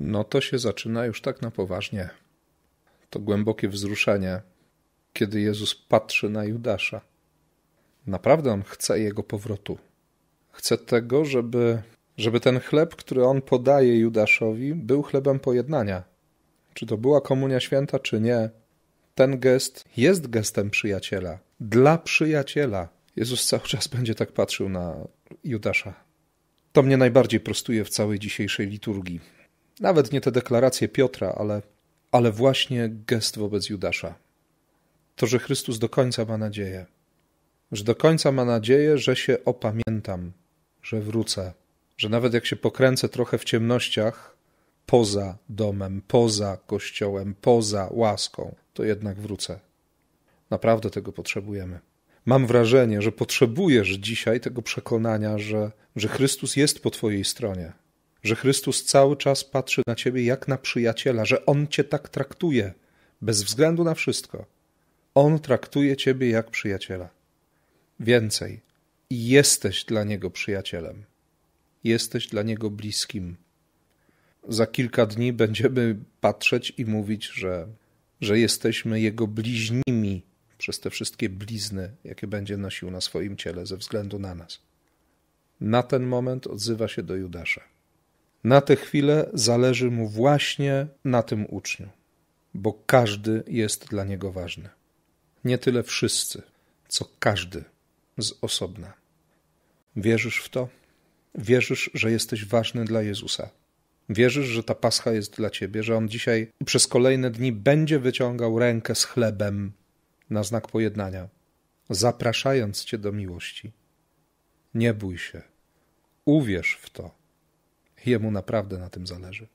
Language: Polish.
No to się zaczyna już tak na poważnie. To głębokie wzruszenie, kiedy Jezus patrzy na Judasza. Naprawdę on chce jego powrotu. Chce tego, żeby, żeby ten chleb, który on podaje Judaszowi, był chlebem pojednania. Czy to była komunia święta, czy nie, ten gest jest gestem przyjaciela. Dla przyjaciela. Jezus cały czas będzie tak patrzył na Judasza. To mnie najbardziej prostuje w całej dzisiejszej liturgii. Nawet nie te deklaracje Piotra, ale, ale właśnie gest wobec Judasza. To, że Chrystus do końca ma nadzieję. Że do końca ma nadzieję, że się opamiętam, że wrócę, że nawet jak się pokręcę trochę w ciemnościach, poza domem, poza kościołem, poza łaską, to jednak wrócę. Naprawdę tego potrzebujemy. Mam wrażenie, że potrzebujesz dzisiaj tego przekonania, że, że Chrystus jest po Twojej stronie, że Chrystus cały czas patrzy na Ciebie jak na przyjaciela, że On Cię tak traktuje, bez względu na wszystko. On traktuje Ciebie jak przyjaciela. Więcej, jesteś dla Niego przyjacielem, jesteś dla Niego bliskim. Za kilka dni będziemy patrzeć i mówić, że że jesteśmy Jego bliźnimi przez te wszystkie blizny, jakie będzie nosił na swoim ciele ze względu na nas. Na ten moment odzywa się do Judasza. Na tę chwilę zależy mu właśnie na tym uczniu, bo każdy jest dla niego ważny. Nie tyle wszyscy, co każdy z osobna. Wierzysz w to? Wierzysz, że jesteś ważny dla Jezusa? Wierzysz, że ta pascha jest dla ciebie, że on dzisiaj przez kolejne dni będzie wyciągał rękę z chlebem na znak pojednania, zapraszając cię do miłości. Nie bój się. Uwierz w to. Jemu naprawdę na tym zależy.